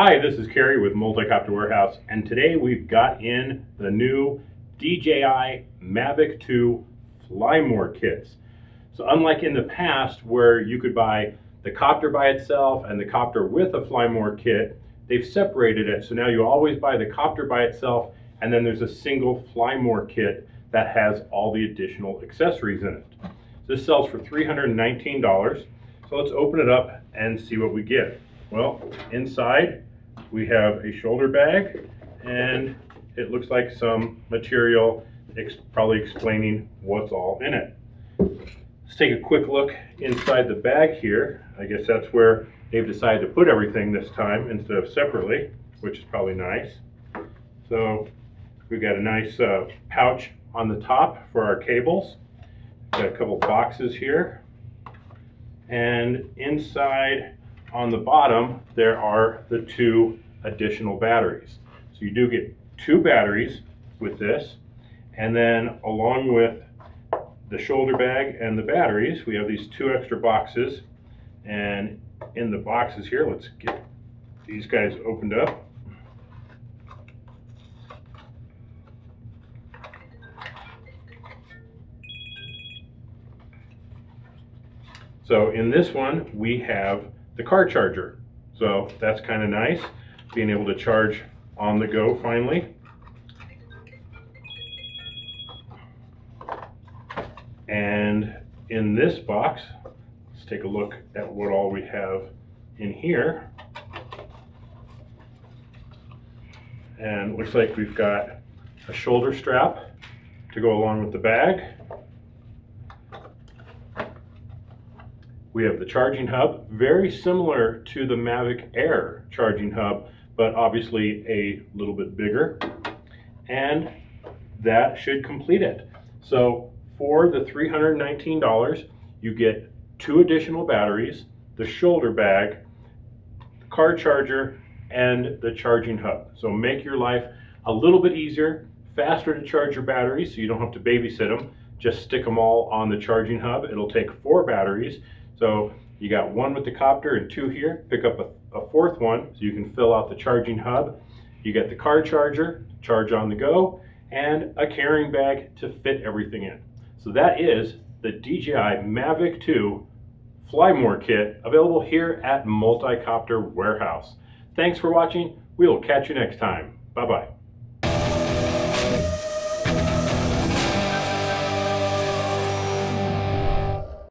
Hi, this is Kerry with Multicopter Warehouse, and today we've got in the new DJI Mavic 2 Flymore kits. So unlike in the past where you could buy the copter by itself and the copter with a Flymore kit, they've separated it. So now you always buy the copter by itself and then there's a single Flymore kit that has all the additional accessories in it. This sells for $319. So let's open it up and see what we get. Well, inside we have a shoulder bag and it looks like some material ex probably explaining what's all in it. Let's take a quick look inside the bag here. I guess that's where they've decided to put everything this time instead of separately, which is probably nice. So we've got a nice uh, pouch on the top for our cables. Got a couple boxes here. And inside on the bottom, there are the two additional batteries. So you do get two batteries with this. And then along with the shoulder bag and the batteries, we have these two extra boxes. And in the boxes here, let's get these guys opened up. So in this one, we have the car charger. So that's kind of nice, being able to charge on the go finally. And in this box, let's take a look at what all we have in here. And looks like we've got a shoulder strap to go along with the bag. We have the charging hub, very similar to the Mavic Air charging hub, but obviously a little bit bigger. And that should complete it. So for the $319, you get two additional batteries, the shoulder bag, the car charger, and the charging hub. So make your life a little bit easier, faster to charge your batteries so you don't have to babysit them. Just stick them all on the charging hub. It'll take four batteries. So you got one with the copter and two here. Pick up a, a fourth one so you can fill out the charging hub. You get the car charger, charge on the go, and a carrying bag to fit everything in. So that is the DJI Mavic 2 Flymore kit available here at Multicopter Warehouse. Thanks for watching. We will catch you next time. Bye-bye.